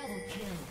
Double kill.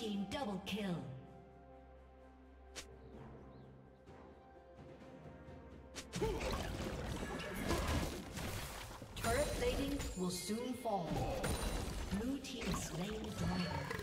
Team double kill. Turret plating will soon fall. Blue team slain dragon.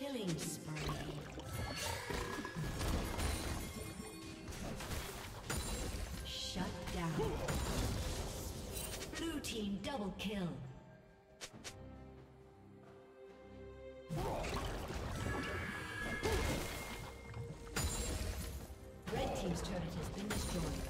Killing spree. Shut down. Blue team double kill. Red team's turret has been destroyed.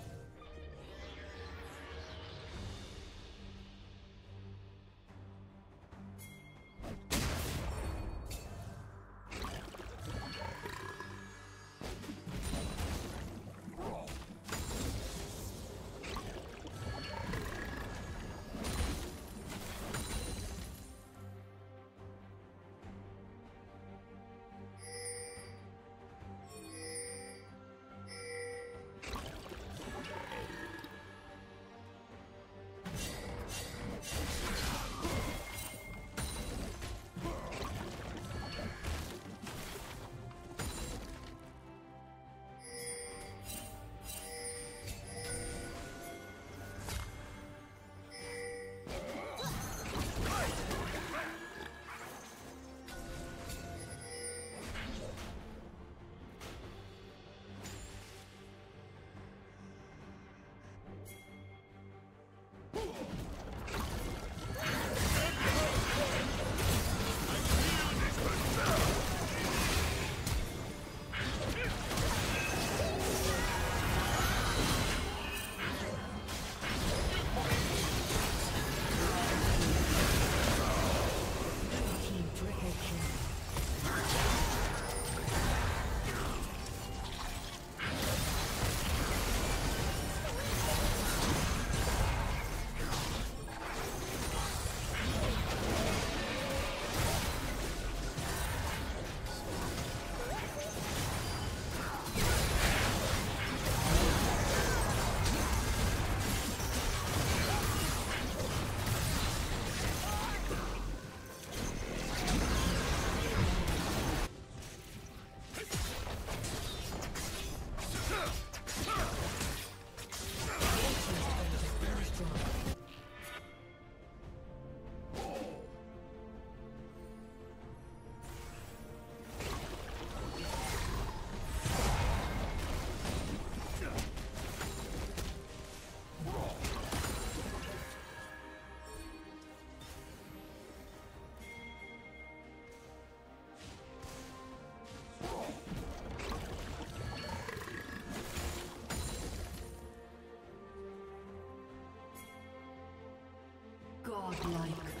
Godlike.